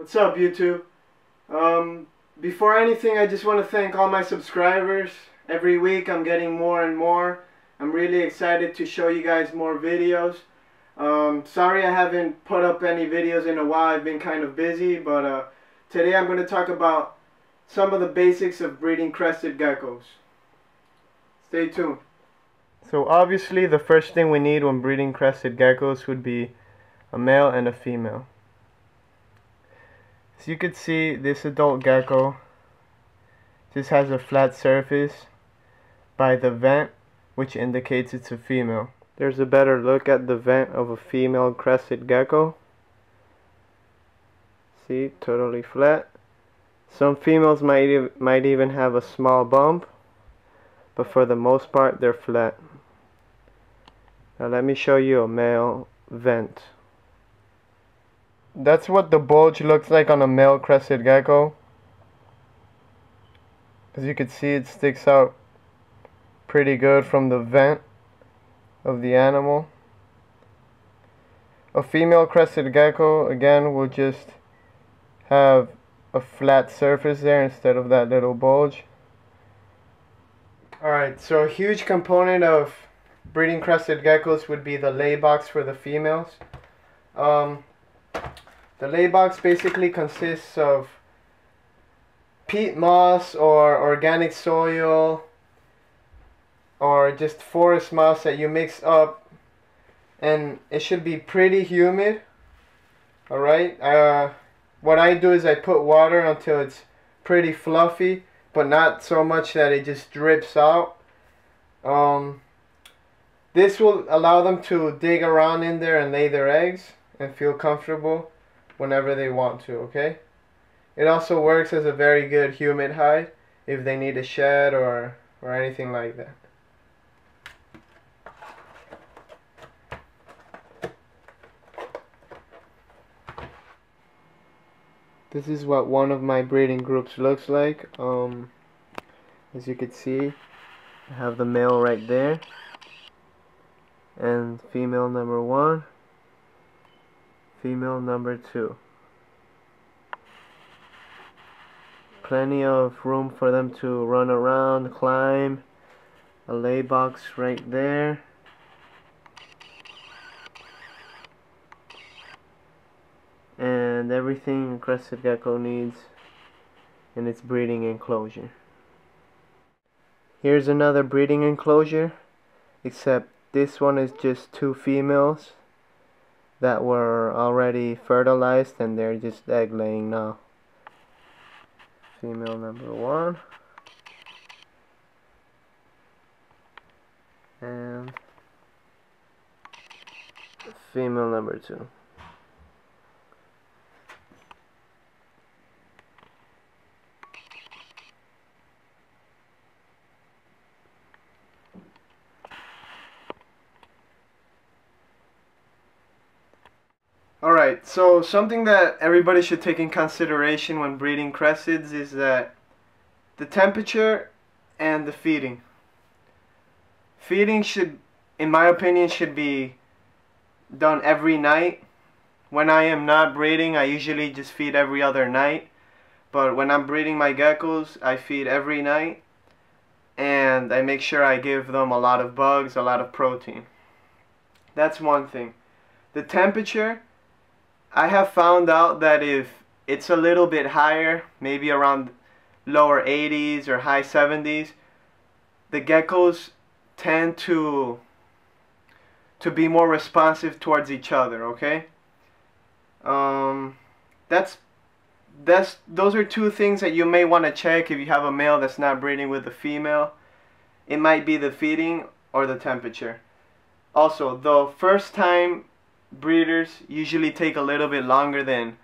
What's up, YouTube? Um, before anything, I just want to thank all my subscribers. Every week, I'm getting more and more. I'm really excited to show you guys more videos. Um, sorry I haven't put up any videos in a while. I've been kind of busy, but uh, today I'm going to talk about some of the basics of breeding crested geckos. Stay tuned. So obviously the first thing we need when breeding crested geckos would be a male and a female. As you can see, this adult gecko just has a flat surface by the vent, which indicates it's a female. There's a better look at the vent of a female crested gecko. See, totally flat. Some females might, ev might even have a small bump, but for the most part, they're flat. Now let me show you a male vent. That's what the bulge looks like on a male crested gecko. As you can see it sticks out pretty good from the vent of the animal. A female crested gecko again will just have a flat surface there instead of that little bulge. Alright, so a huge component of breeding crested geckos would be the lay box for the females. Um, the lay box basically consists of peat moss or organic soil or just forest moss that you mix up. And it should be pretty humid alright? Uh, what I do is I put water until it's pretty fluffy but not so much that it just drips out. Um, this will allow them to dig around in there and lay their eggs and feel comfortable whenever they want to, okay? It also works as a very good humid hide if they need a shed or, or anything like that. This is what one of my breeding groups looks like. Um, as you can see, I have the male right there and female number one female number two. Plenty of room for them to run around climb. A lay box right there. And everything a crested gecko needs in its breeding enclosure. Here's another breeding enclosure except this one is just two females that were already fertilized and they're just egg laying now. Female number one. And female number two. Alright, so something that everybody should take in consideration when breeding cresteds is that the temperature and the feeding. Feeding should, in my opinion, should be done every night. When I am not breeding, I usually just feed every other night. But when I'm breeding my geckos, I feed every night. And I make sure I give them a lot of bugs, a lot of protein. That's one thing. The temperature I have found out that if it's a little bit higher, maybe around lower 80s or high 70s, the geckos tend to to be more responsive towards each other, okay? Um, that's that's those are two things that you may want to check if you have a male that's not breeding with a female. It might be the feeding or the temperature. Also, the first time breeders usually take a little bit longer than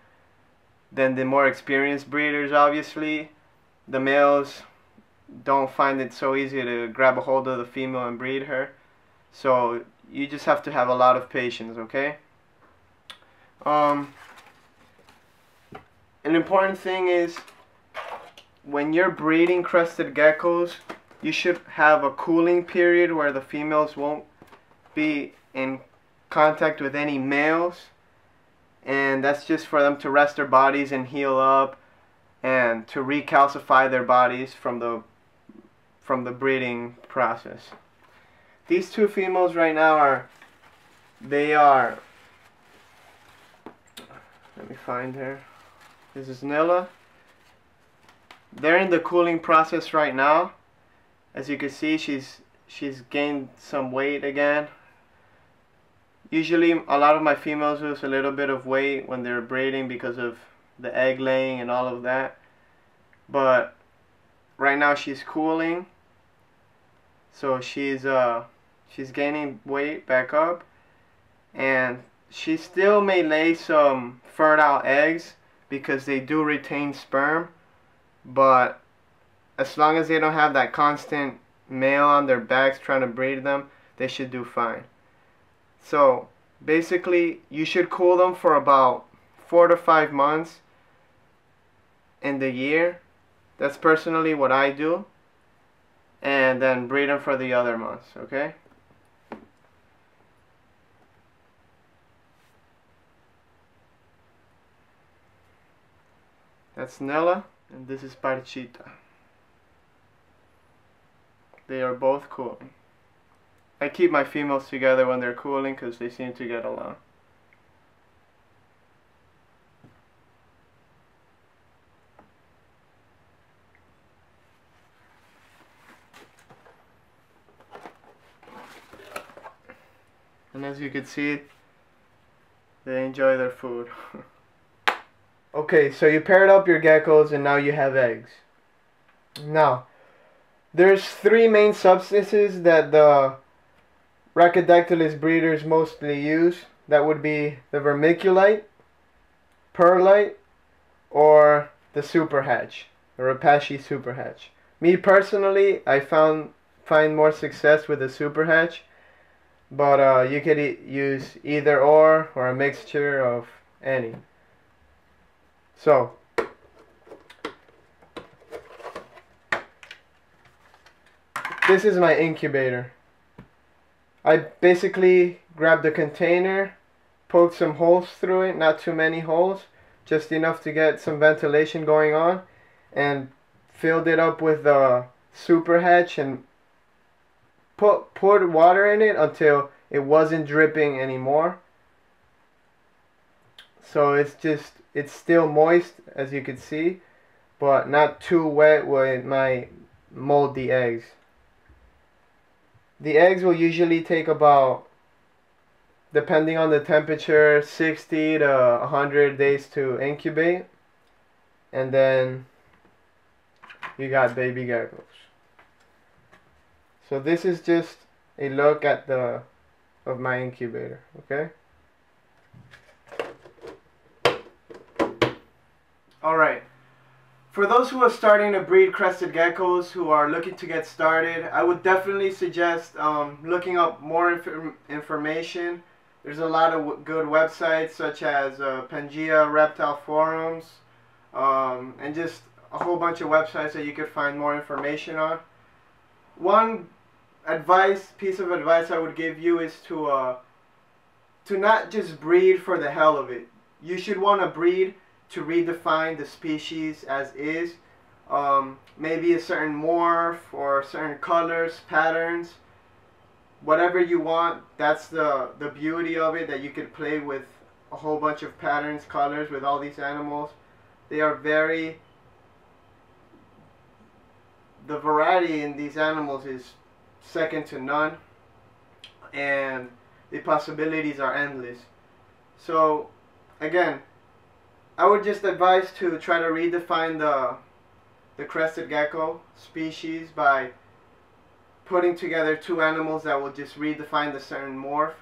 than the more experienced breeders obviously. The males don't find it so easy to grab a hold of the female and breed her. So you just have to have a lot of patience okay? Um an important thing is when you're breeding crested geckos you should have a cooling period where the females won't be in contact with any males and that's just for them to rest their bodies and heal up and to recalcify their bodies from the from the breeding process. These two females right now are they are let me find her. This is Nilla. They're in the cooling process right now. As you can see, she's she's gained some weight again. Usually, a lot of my females lose a little bit of weight when they're breeding because of the egg laying and all of that. But right now she's cooling. So she's uh she's gaining weight back up and she still may lay some fertile eggs because they do retain sperm but as long as they don't have that constant male on their backs trying to breed them they should do fine so basically you should cool them for about four to five months in the year that's personally what I do and then breed them for the other months okay That's Nella and this is Parchita. They are both cooling. I keep my females together when they're cooling because they seem to get along. And as you can see, they enjoy their food. Okay, so you paired up your geckos and now you have eggs. Now, there's three main substances that the Rhacodactylus breeders mostly use. That would be the vermiculite, perlite, or the super hatch, the Repashy super hatch. Me personally, I found find more success with the super hatch, but uh, you could e use either or or a mixture of any. So, this is my incubator. I basically grabbed a container, poked some holes through it, not too many holes, just enough to get some ventilation going on, and filled it up with the super hatch and put poured water in it until it wasn't dripping anymore. So it's just it's still moist as you can see but not too wet where it might mold the eggs the eggs will usually take about depending on the temperature 60 to 100 days to incubate. And then you got baby geckos so this is just a look at the of my incubator okay? Alright. For those who are starting to breed crested geckos who are looking to get started, I would definitely suggest um, looking up more inf information. There's a lot of good websites such as uh, Pangea Reptile Forums um, and just a whole bunch of websites that you could find more information on. One advice, piece of advice I would give you is to uh, to not just breed for the hell of it. You should want to breed to redefine the species as is. Um, maybe a certain morph or certain colors, patterns, whatever you want. That's the, the beauty of it, that you could play with a whole bunch of patterns, colors with all these animals. They are very, the variety in these animals is second to none. And the possibilities are endless. So, again, I would just advise to try to redefine the the crested gecko species by putting together two animals that will just redefine the certain morph.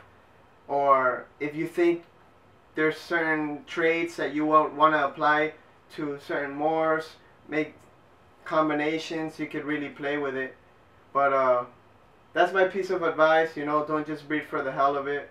Or if you think there's certain traits that you won't want to apply to certain morphs make combinations you could really play with it. But uh, that's my piece of advice you know don't just breed for the hell of it